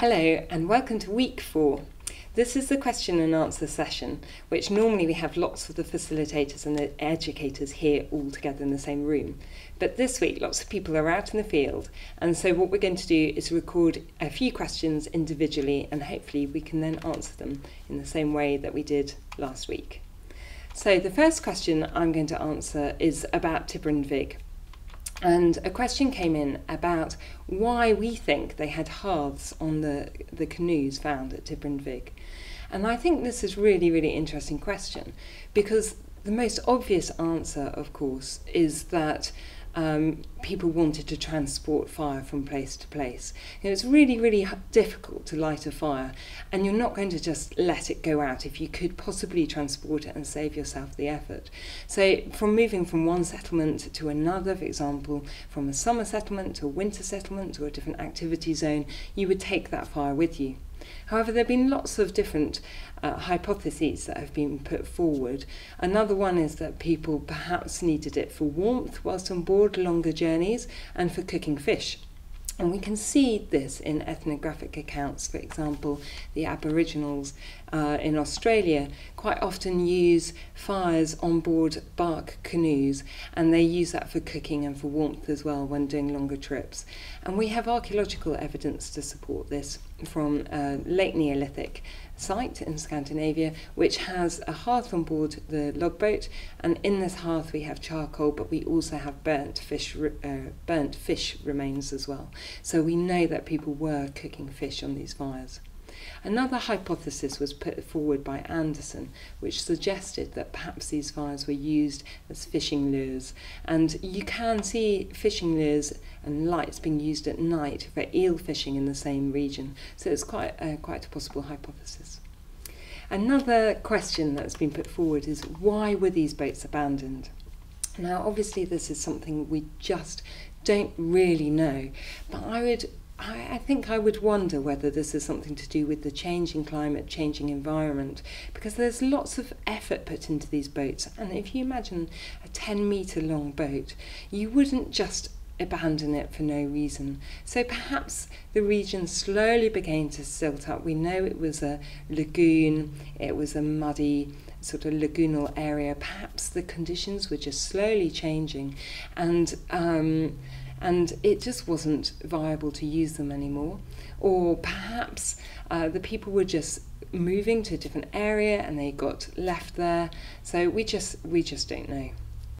Hello and welcome to week four. This is the question and answer session, which normally we have lots of the facilitators and the educators here all together in the same room. But this week, lots of people are out in the field, and so what we're going to do is record a few questions individually, and hopefully we can then answer them in the same way that we did last week. So the first question I'm going to answer is about Tibber and Vig. And a question came in about why we think they had hearths on the, the canoes found at Tibrinvig. And I think this is really, really interesting question because the most obvious answer, of course, is that um, people wanted to transport fire from place to place. You know, it's really, really difficult to light a fire, and you're not going to just let it go out if you could possibly transport it and save yourself the effort. So, from moving from one settlement to another, for example, from a summer settlement to a winter settlement to a different activity zone, you would take that fire with you. However, there have been lots of different uh, hypotheses that have been put forward. Another one is that people perhaps needed it for warmth whilst on board longer journeys and for cooking fish. And we can see this in ethnographic accounts. For example, the Aboriginals uh, in Australia quite often use fires on board bark canoes, and they use that for cooking and for warmth as well when doing longer trips. And we have archaeological evidence to support this. from a late Neolithic site in Scandinavia, which has a hearth on board the logboat, and in this hearth we have charcoal, but we also have burnt fish, uh, burnt fish remains as well. So we know that people were cooking fish on these fires. Another hypothesis was put forward by Anderson, which suggested that perhaps these fires were used as fishing lures. And you can see fishing lures and lights being used at night for eel fishing in the same region. So it's quite, uh, quite a possible hypothesis. Another question that's been put forward is why were these boats abandoned? Now, obviously, this is something we just don't really know, but I would I, I think I would wonder whether this is something to do with the changing climate, changing environment, because there's lots of effort put into these boats. And if you imagine a 10 metre long boat, you wouldn't just abandon it for no reason. So perhaps the region slowly began to silt up. We know it was a lagoon, it was a muddy sort of lagoonal area. Perhaps the conditions were just slowly changing. And um, and it just wasn't viable to use them anymore. Or perhaps uh, the people were just moving to a different area and they got left there. So we just we just don't know.